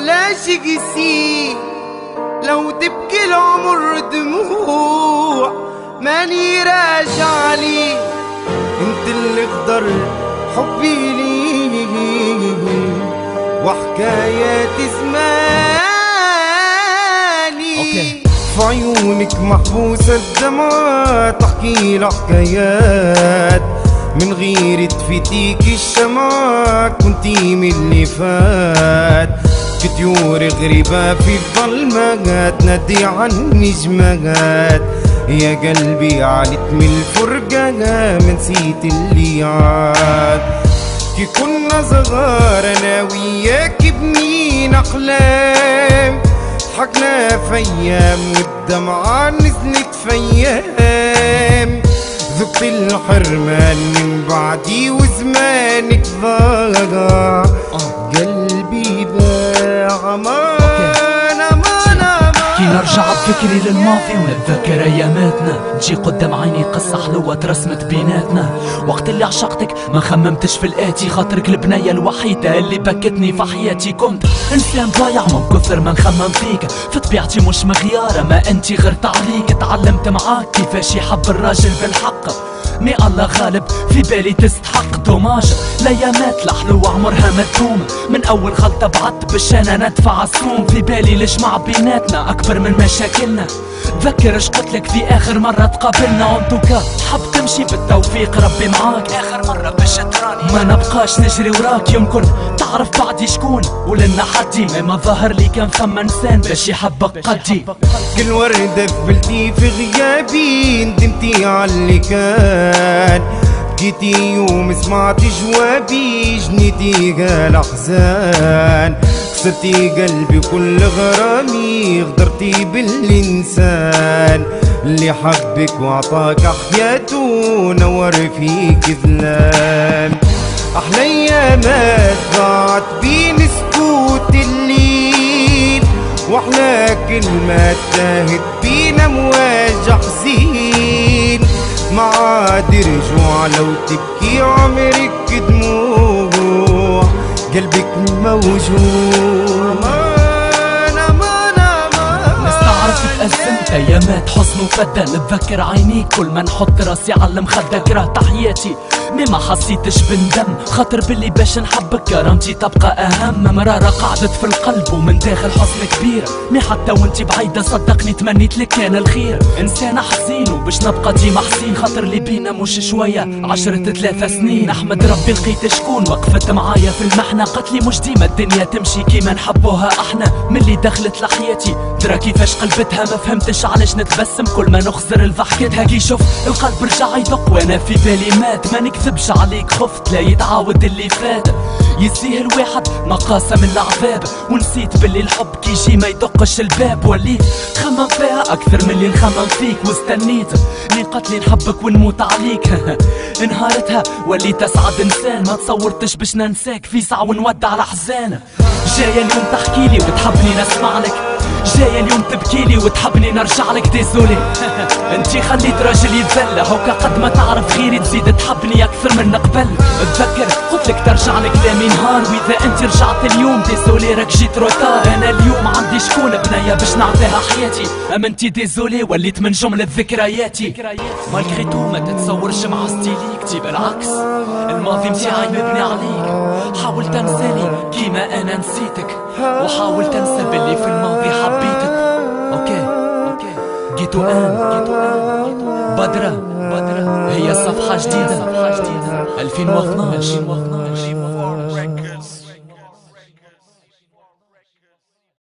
علاش قسي لو تبكي العمر دموع ماني راجع لي. انت اللي اخضر حبي لي. وحكايات زماني. أوكي. في عيونك محبوسة الدمعة تحكي لحكايات من غير تفيتيك الشمعة كنتي من اللي فات. كتيور غريبة في الظلمات نادي عن نجمات. يا قلبي علت من الفرقة ما نسيت اللي عاد. كي كنا صغار أنا وياك بنين احلام ضحكنا في أيام والدمعة نزلت في أيام ذقت الحرمان من بعدي وزمانك ضاع. نرجع بفكري للماضي ونتذكر أياماتنا. تجي قدام عيني قصة حلوة ترسمت بيناتنا. وقت اللي عشقتك ما خممتش في الآتي خاطرك البنية الوحيدة اللي بكتني في حياتي. كنت إنسان ضايع من كثر ما نخمم فيك. في طبيعتي مش مغيارة ما أنتي غير تعليق. تعلمت معاك كيفاش يحب الراجل بالحق. مي الله غالب. في بالي تستحق دوماج. الايامات الحلوة عمرها تدوم من أول غلطة بعدت باش أنا ندفع السوم في بالي الجمع بيناتنا أكبر من مشاكلنا. تذكر اش قلتلك في آخر مرة تقابلنا. انتوكا حب تمشي بالتوفيق ربي معاك. آخر مرة باش تراني ما نبقاش نجري وراك يمكن تعرف بعدي شكون ولنا حدي ما ظهر لي كان فما إنسان باش يحبك قدي. كل وردة قبلتي في غيابي ندمتي على اللي كان. بكيتي يوم سمعت جوابي جنيتي قال أحزان. كسرتي قلبي وكل غرامي غدرتي بالإنسان. اللي حبك وعطاك حياته نور فيك ظلام أحلى ايامات ضاعت بين سكوت الليل واحلى كلمات تاهت بين امواج حزين ما عاد رجوع لو تبكي عمرك دموع قلبك موجوع. تأزمت أيامات حزن وفدا نتذكر عينيك كل ما نحط راسي على المخدة. كرهت حياتي مي ما حسيتش بندم؟ خاطر باللي باش نحبك كرامتي تبقى أهم. مرارة قعدت في القلب ومن داخل حزن كبير. مي حتى وانتي بعيدة صدقني تمنيت لك كان الخير. إنسان حزين وباش نبقى ديما حزين. خاطر اللي بينا مش شوية عشرة ثلاثة سنين. أحمد ربي لقيت شكون وقفت معايا في المحنة. قالت لي مش ديما الدنيا تمشي كيما نحبوها أحنا. ملي دخلت لحياتي درا كيفاش قلبتها؟ ما فهمتش علاش نتبسم. كل ما نخسر الضحكتها كي شوف القلب رجع يدق. وأنا في بالي مات. ما نكذبش عليك خفت لا يتعاود اللي فات. يسيه الواحد مقاسة من العذاب. ونسيت باللي الحب كي يجي ما يدقش الباب. وليت خمم فيها أكثر من اللي نخمم فيك واستنيت. اللي قالت لي نحبك ونموت عليك. نهارتها وليت أسعد إنسان. ما تصورتش باش ننساك. في ساعة ونودع الأحزان. جاية اليوم تحكي لي وتحبني نسمع لك. جاية اليوم تبكي لي وتحبني نرجع لك ديزولي انتي خليت راجل يتذلى هوكا قد ما تعرف غيري تزيد تحبني أكثر من قبل. اتذكر قلت لك ترجع لك كلامي نهار وإذا أنت رجعت اليوم ديزولي راك جيت روتار. أنا اليوم عندي شكون بنية باش نعطيها حياتي؟ أما انتي ديزولي وليت من جملة ذكرياتي. مالغري تو ما تتصورش مع ستيليك بالعكس الماضي متاعي مبني عليك. حاولت انساني كيما أنا نسيتك. وحاولت انسى باللي في الماضي أوكي أوكي جيتو ان جيتو ان بدرة بدرة هي صفحة جديدة 2012